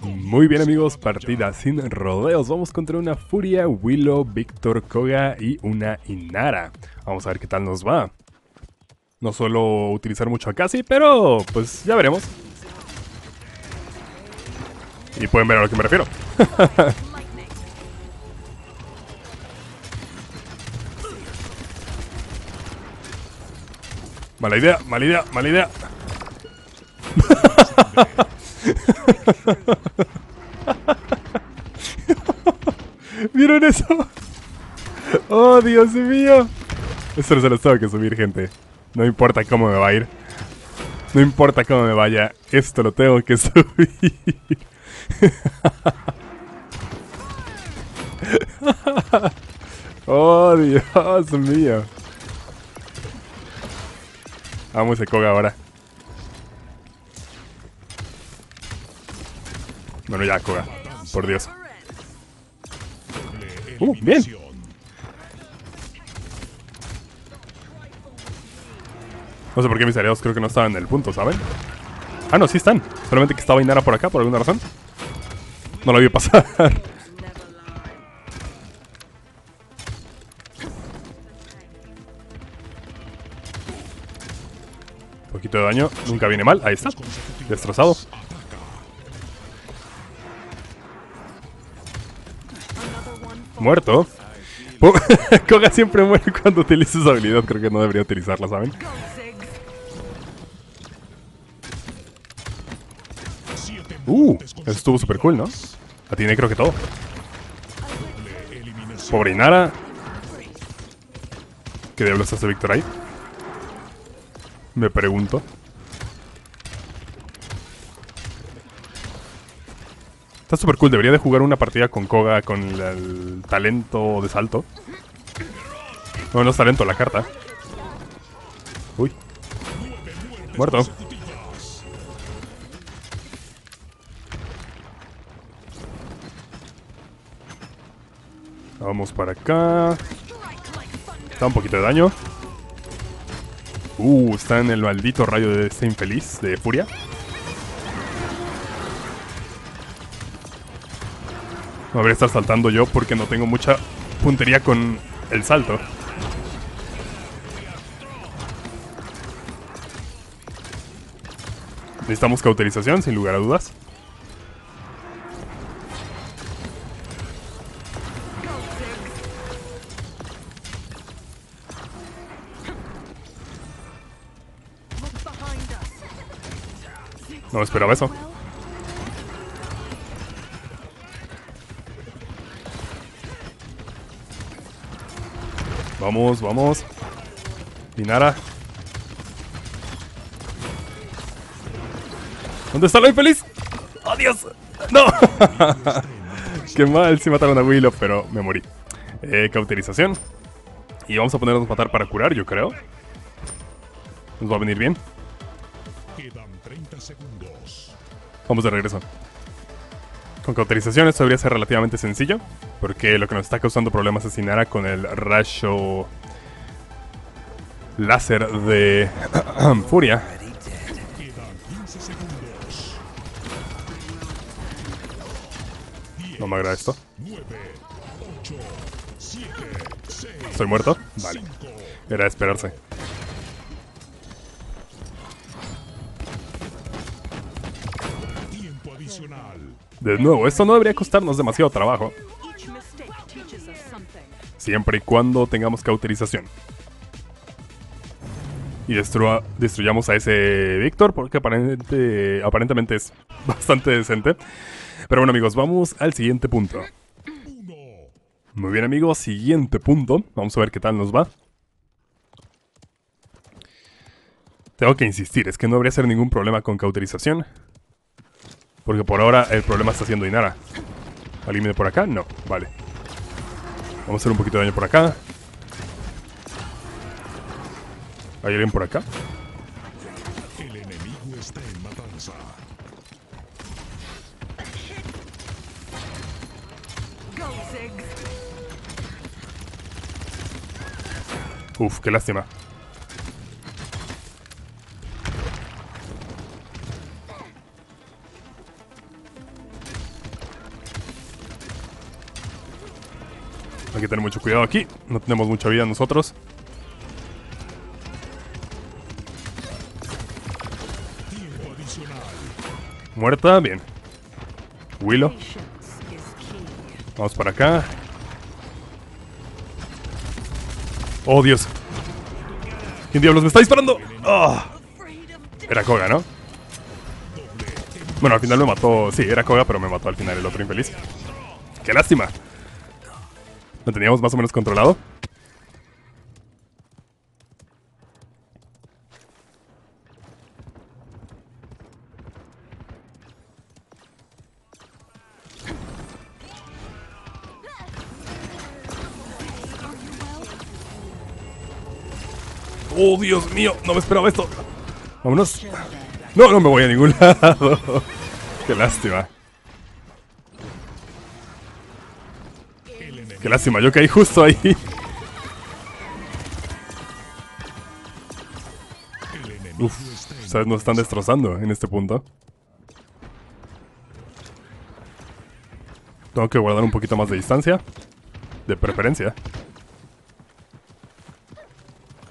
Muy bien amigos, partida sin rodeos. Vamos contra una Furia, Willow, Víctor, Koga y una Inara. Vamos a ver qué tal nos va. No suelo utilizar mucho a Casi, pero pues ya veremos. Y pueden ver a lo que me refiero. mala idea, mala idea, mala idea. ¿Vieron eso? ¡Oh, Dios mío! Esto se lo tengo que subir, gente. No importa cómo me va a ir. No importa cómo me vaya. Esto lo tengo que subir. ¡Oh, Dios mío! Vamos a Koga ahora. Bueno, ya, Koga. Por Dios. Uh, bien. No sé por qué mis aliados creo que no estaban en el punto, ¿saben? Ah, no, sí están. Solamente que estaba Inara por acá, por alguna razón. No lo vi pasar. poquito de daño, nunca viene mal. Ahí está. Destrozado. Muerto. Koga siempre muere cuando utiliza esa habilidad. Creo que no debería utilizarla, ¿saben? Uh, eso estuvo super cool, ¿no? La tiene creo que todo. Pobre Inara. ¿Qué diablos hace Víctor ahí? Me pregunto. Está súper cool, debería de jugar una partida con Koga con el, talento de salto. No, no es talento, la carta. Uy. Muerto. Vamos para acá. Está un poquito de daño. Uh, está en el maldito rayo de este infeliz de furia. Debería estar saltando yo porque no tengo mucha puntería con el salto. Necesitamos cauterización, sin lugar a dudas. No esperaba eso. Vamos, vamos. Dinara. ¿Dónde está la infeliz? ¡Oh, Dios! ¡No! Qué mal, sí mataron a Willow, pero me morí. Eh, cauterización. Y vamos a ponernos a matar para curar, yo creo. Nos va a venir bien. Vamos de regreso. Con cauterización esto debería ser relativamente sencillo, porque lo que nos está causando problemas es Inara con el rayo láser de Furia. No me agrada esto. ¿Estoy muerto? Vale. Era de esperarse. De nuevo, esto no debería costarnos demasiado trabajo. Siempre y cuando tengamos cauterización. Y destruyamos a ese Víctor, porque aparentemente es bastante decente. Pero bueno amigos, vamos al siguiente punto. Muy bien amigos, siguiente punto. Vamos a ver qué tal nos va. Tengo que insistir, es que no habría ser ningún problema con cauterización. Porque por ahora el problema está siendo Inara. ¿Alguien por acá? No, vale. Vamos a hacer un poquito de daño por acá. ¿Hay alguien por acá? El enemigo está en matanza. Uf, qué lástima. Que tener mucho cuidado aquí. No tenemos mucha vida nosotros. Muerta, bien. Willow. Vamos para acá. Oh, Dios. ¿Quién diablos me está disparando? Ah. Era Koga, ¿no? Bueno, al final me mató. Sí, era Koga, pero me mató al final el otro infeliz. ¡Qué lástima! ¿Lo teníamos más o menos controlado? ¡Oh, Dios mío! No me esperaba esto. Vámonos. No, no me voy a ningún lado. Qué lástima. Qué lástima, yo caí justo ahí. Uf, ¿sabes? Nos están destrozando en este punto. Tengo que guardar un poquito más de distancia. De preferencia.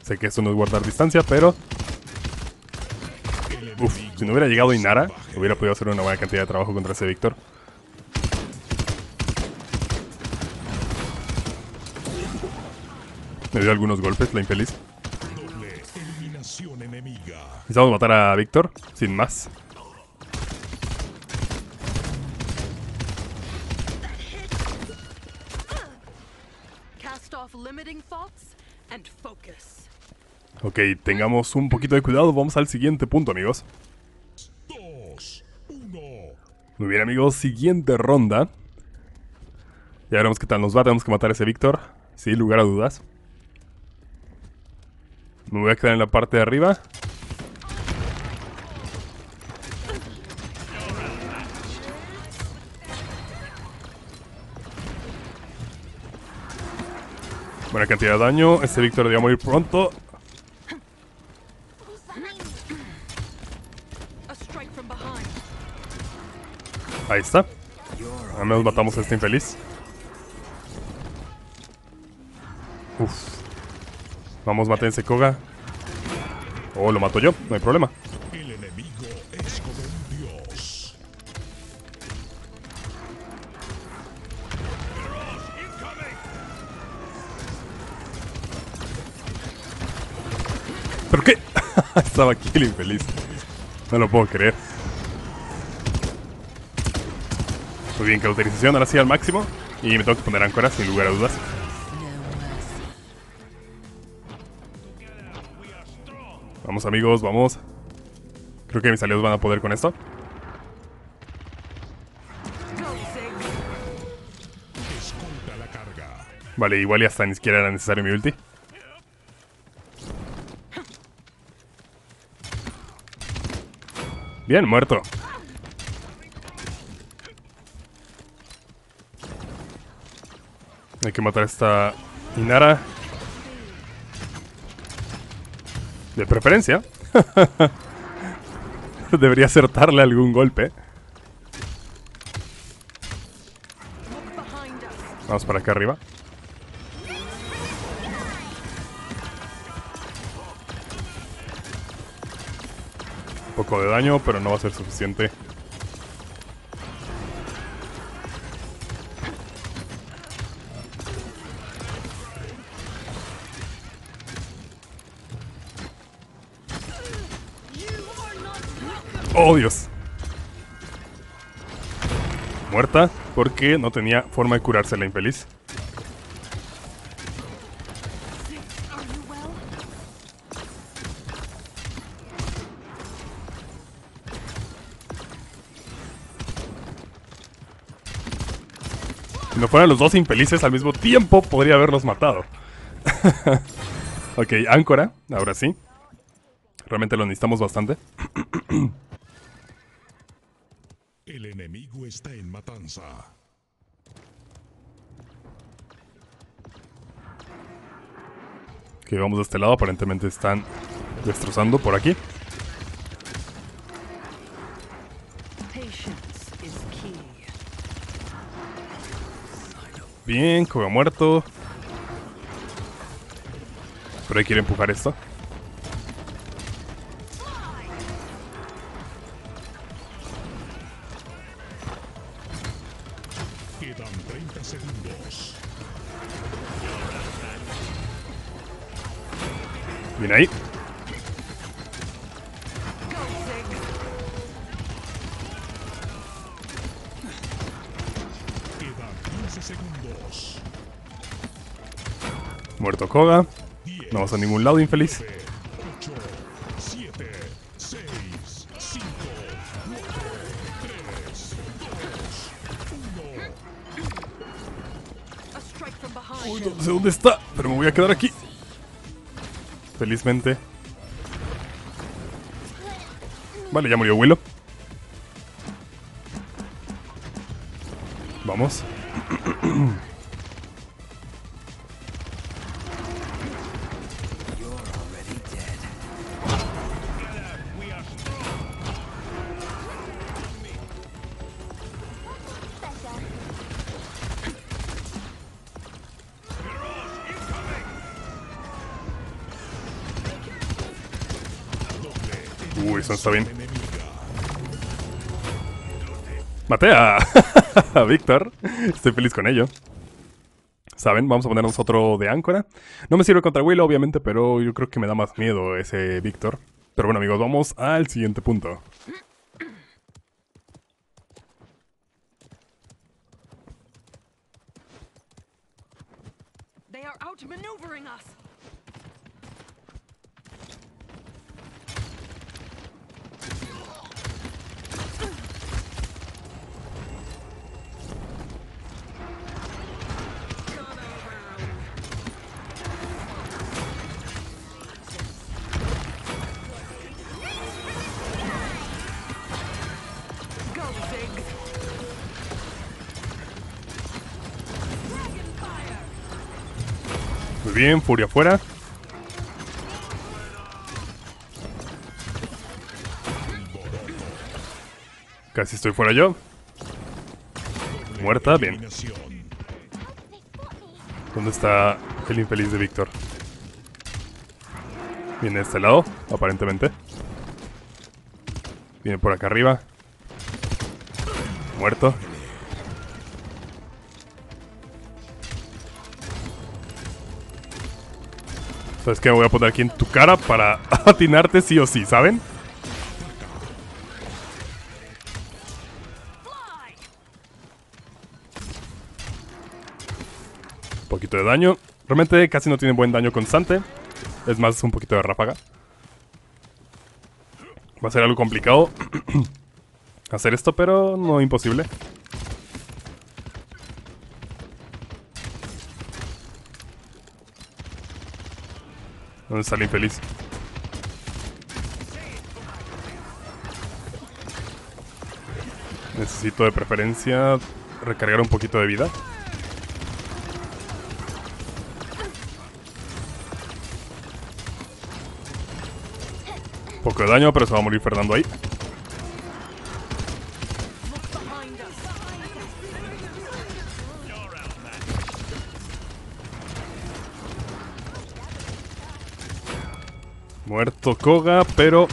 Sé que esto no es guardar distancia, pero... Uf, si no hubiera llegado Inara, hubiera podido hacer una buena cantidad de trabajo contra ese Víctor. Dio algunos golpes, la infeliz. Necesitamos matar a Víctor, sin más. Ok, tengamos un poquito de cuidado. Vamos al siguiente punto, amigos. Muy bien, amigos. Siguiente ronda. Ya veremos qué tal nos va. Tenemos que matar a ese Víctor. Sin lugar a dudas. Me voy a quedar en la parte de arriba. Buena cantidad de daño. Este Víctor debería morir pronto. Ahí está. Al menos matamos a este infeliz. Uf. Vamos, maten ese Koga. Oh, lo mato yo, no hay problema. El enemigo es como un dios. ¿Pero qué? Estaba aquí el infeliz. No lo puedo creer. Muy bien, cauterización ahora sí al máximo. Y me tengo que poner áncora sin lugar a dudas. Vamos amigos, vamos. Creo que mis aliados van a poder con esto. Vale, igual y hasta ni siquiera era necesario mi ulti. Bien, muerto. Hay que matar a esta Inara. De preferencia. Debería acertarle algún golpe. Vamos para acá arriba. Un poco de daño, pero no va a ser suficiente. Dios. Muerta porque no tenía forma de curarse la infeliz. Si no fueran los dos infelices al mismo tiempo, podría haberlos matado. ok, áncora, ahora sí. Realmente lo necesitamos bastante. El enemigo está en matanza. Que vamos de este lado, aparentemente están destrozando por aquí. Bien, Koga muerto. Pero ahí quiere empujar esto. Muerto Koga. 10, No vas a ningún lado, infeliz. 8, 7, 6, 5, 4, 3, 2, A strike from behind. Uy, no sé dónde está, pero me voy a quedar aquí. Felizmente. Vale, ya murió Willow. Vamos. está bien. Maté a, a Víctor. Estoy feliz con ello. ¿Saben? Vamos a ponernos otro de áncora. No me sirve contra Willow, obviamente, pero yo creo que me da más miedo ese Víctor. Pero bueno, amigos, vamos al siguiente punto. They are outmaneuvering us. Bien, Furia afuera. Casi estoy fuera yo. Muerta, bien. ¿Dónde está el infeliz de Víctor? Viene de este lado, aparentemente. Viene por acá arriba. Muerto. ¿Sabes qué? Me voy a poner aquí en tu cara para atinarte sí o sí, ¿saben? Un poquito de daño. Realmente casi no tiene buen daño constante. Es más un poquito de ráfaga. Va a ser algo complicado hacer esto, pero no imposible. ¿Dónde el infeliz? Necesito de preferencia recargar un poquito de vida. Poco de daño, pero se va a morir Fernando ahí. Muerto Koga, pero...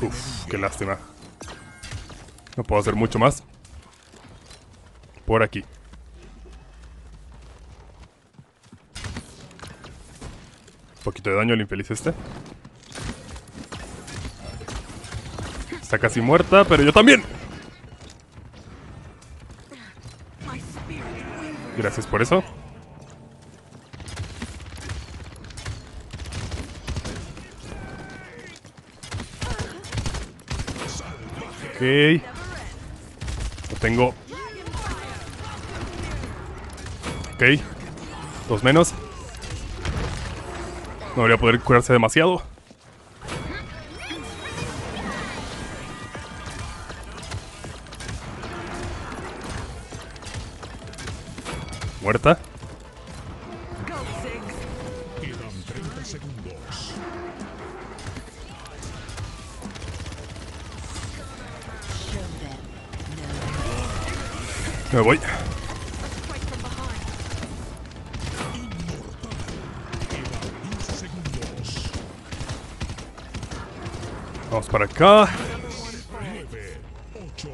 Uf, qué lástima. No puedo hacer mucho más. Por aquí. poquito de daño el infeliz este. Está casi muerta, pero yo también. Gracias por eso. Ok. Tengo. Ok. Dos menos. No debería poder curarse demasiado. Muerta. Me voy. A strike from behind. Quedan 10 segundos. Vamos para acá. 9, 8,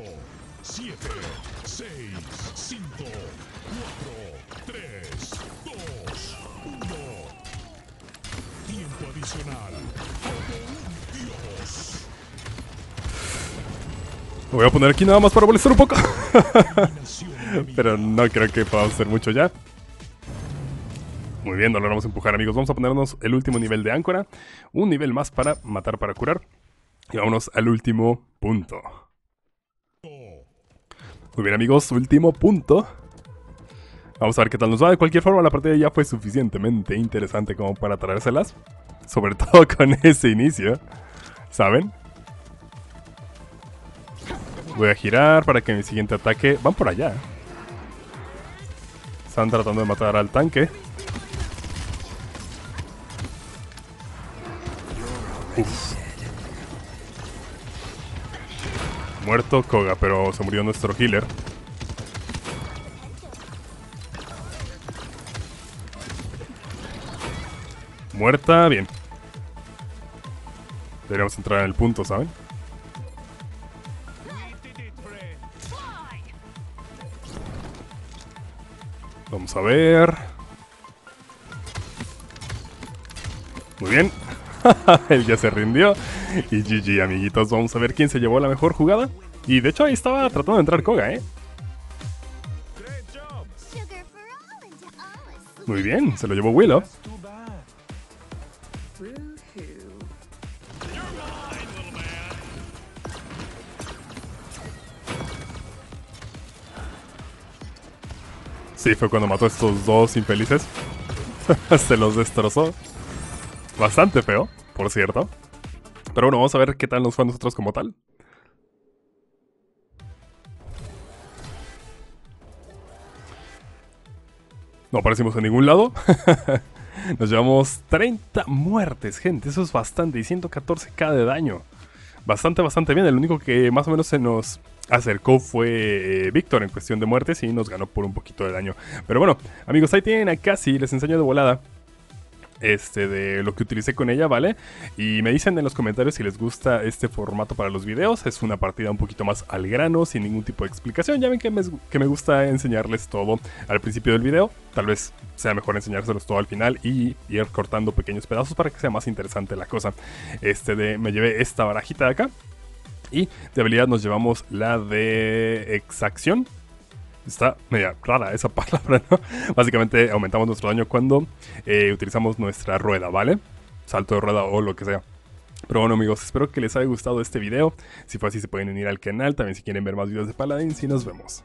7, 6, 5, 4, 3, 2, 1. Tiempo adicional. Voy a poner aquí nada más para molestar un poco. Pero no creo que podamos hacer mucho ya. Muy bien, no lo vamos a empujar amigos. Vamos a ponernos el último nivel de áncora. Un nivel más para matar para curar. Y vámonos al último punto. Muy bien amigos, último punto. Vamos a ver qué tal nos va. De cualquier forma, la partida ya fue suficientemente interesante como para traérselas. Sobre todo con ese inicio. ¿Saben? Voy a girar para que mi siguiente ataque... Van por allá. Están tratando de matar al tanque. Uf. Muerto Koga, pero se murió nuestro healer. Muerta, bien. Deberíamos entrar en el punto, ¿saben? Vamos a ver. Muy bien. Él ya se rindió. Y GG, amiguitos. Vamos a ver quién se llevó la mejor jugada. Y de hecho ahí estaba tratando de entrar Koga, ¿eh? Muy bien, se lo llevó Willow. Sí, fue cuando mató a estos dos infelices. se los destrozó. Bastante feo, por cierto. Pero bueno, vamos a ver qué tal nos fue a nosotros como tal. No aparecimos en ningún lado. Nos llevamos 30 muertes, gente. Eso es bastante. Y 114k de daño. Bastante, bastante bien. El único que más o menos se nos acercó fue eh, Víctor en cuestión de muertes y nos ganó por un poquito de daño. Pero bueno, amigos, ahí tienen a Casi. Les enseño de volada este, de lo que utilicé con ella, ¿vale? Y me dicen en los comentarios si les gusta este formato para los videos. Es una partida un poquito más al grano, sin ningún tipo de explicación. Ya ven que me, que me gusta enseñarles todo al principio del video. Tal vez sea mejor enseñárselos todo al final y ir cortando pequeños pedazos para que sea más interesante la cosa. Este de, me llevé esta barajita de acá. Y de habilidad nos llevamos la de exacción. Está media rara esa palabra, ¿no? Básicamente aumentamos nuestro daño cuando eh, utilizamos nuestra rueda, ¿vale? Salto de rueda o lo que sea. Pero bueno amigos, espero que les haya gustado este video. Si fue así se pueden unir al canal. También si quieren ver más videos de Paladins y nos vemos.